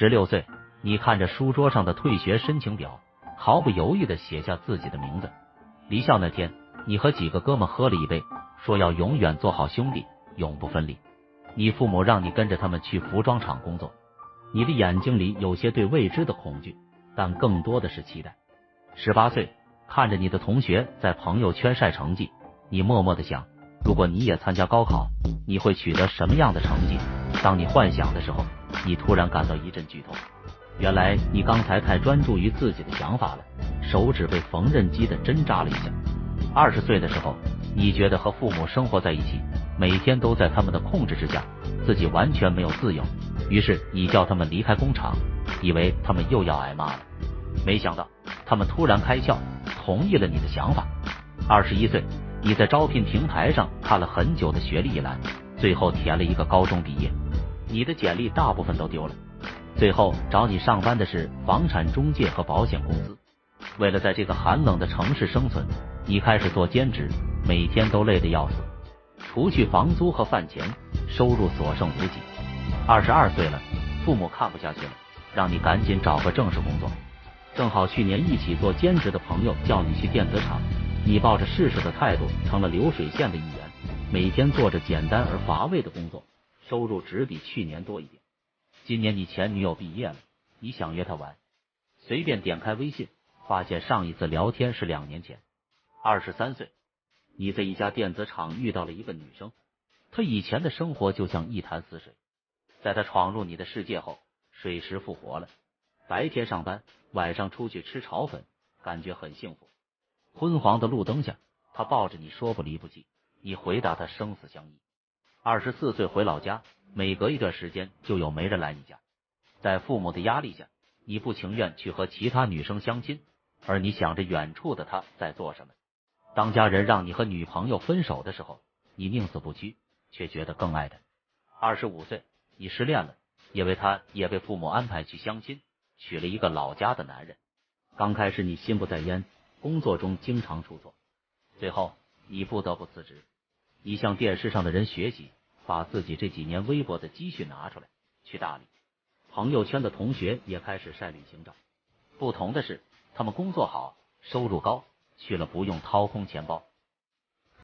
十六岁，你看着书桌上的退学申请表，毫不犹豫的写下自己的名字。离校那天，你和几个哥们喝了一杯，说要永远做好兄弟，永不分离。你父母让你跟着他们去服装厂工作，你的眼睛里有些对未知的恐惧，但更多的是期待。十八岁，看着你的同学在朋友圈晒成绩，你默默的想，如果你也参加高考，你会取得什么样的成绩？当你幻想的时候，你突然感到一阵剧痛。原来你刚才太专注于自己的想法了，手指被缝纫机的针扎了一下。二十岁的时候，你觉得和父母生活在一起，每天都在他们的控制之下，自己完全没有自由。于是你叫他们离开工厂，以为他们又要挨骂了。没想到他们突然开窍，同意了你的想法。二十一岁，你在招聘平台上看了很久的学历一栏，最后填了一个高中毕业。你的简历大部分都丢了，最后找你上班的是房产中介和保险公司。为了在这个寒冷的城市生存，你开始做兼职，每天都累得要死。除去房租和饭钱，收入所剩无几。二十二岁了，父母看不下去了，让你赶紧找个正式工作。正好去年一起做兼职的朋友叫你去电子厂，你抱着试试的态度，成了流水线的一员，每天做着简单而乏味的工作。收入只比去年多一点。今年你前女友毕业了，你想约她玩，随便点开微信，发现上一次聊天是两年前。二十三岁，你在一家电子厂遇到了一个女生，她以前的生活就像一潭死水，在她闯入你的世界后，水石复活了。白天上班，晚上出去吃炒粉，感觉很幸福。昏黄的路灯下，她抱着你说不离不弃，你回答她生死相依。二十四岁回老家，每隔一段时间就有媒人来你家，在父母的压力下，你不情愿去和其他女生相亲，而你想着远处的他在做什么。当家人让你和女朋友分手的时候，你宁死不屈，却觉得更爱他。二十五岁，你失恋了，因为他也被父母安排去相亲，娶了一个老家的男人。刚开始你心不在焉，工作中经常出错，最后你不得不辞职。你向电视上的人学习，把自己这几年微薄的积蓄拿出来去大理。朋友圈的同学也开始晒旅行照，不同的是，他们工作好，收入高，去了不用掏空钱包。